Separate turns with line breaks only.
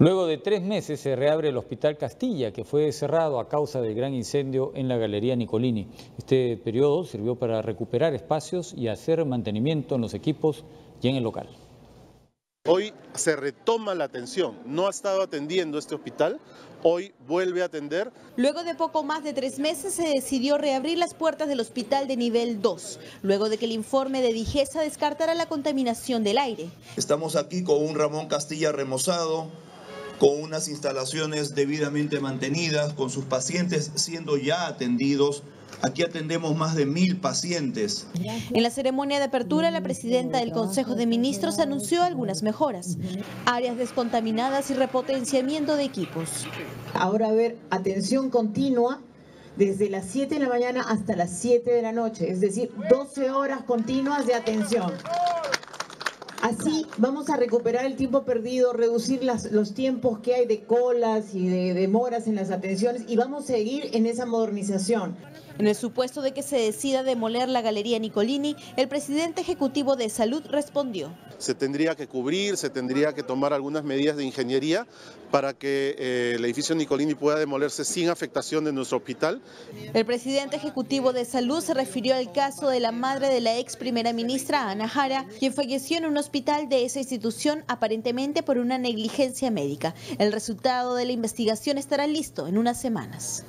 Luego de tres meses se reabre el Hospital Castilla, que fue cerrado a causa del gran incendio en la Galería Nicolini. Este periodo sirvió para recuperar espacios y hacer mantenimiento en los equipos y en el local.
Hoy se retoma la atención. No ha estado atendiendo este hospital, hoy vuelve a atender.
Luego de poco más de tres meses se decidió reabrir las puertas del hospital de nivel 2, luego de que el informe de Digesa descartara la contaminación del aire.
Estamos aquí con un Ramón Castilla remozado, con unas instalaciones debidamente mantenidas, con sus pacientes siendo ya atendidos. Aquí atendemos más de mil pacientes.
En la ceremonia de apertura, la presidenta del Consejo de Ministros anunció algunas mejoras. Áreas descontaminadas y repotenciamiento de equipos.
Ahora a ver, atención continua desde las 7 de la mañana hasta las 7 de la noche, es decir, 12 horas continuas de atención. Así vamos a recuperar el tiempo perdido, reducir los tiempos que hay de colas y de demoras en las atenciones y vamos a seguir en esa modernización.
En el supuesto de que se decida demoler la Galería Nicolini, el presidente ejecutivo de Salud respondió.
Se tendría que cubrir, se tendría que tomar algunas medidas de ingeniería para que eh, el edificio Nicolini pueda demolerse sin afectación de nuestro hospital.
El presidente ejecutivo de Salud se refirió al caso de la madre de la ex primera ministra, Ana Jara, quien falleció en un hospital de esa institución aparentemente por una negligencia médica. El resultado de la investigación estará listo en unas semanas.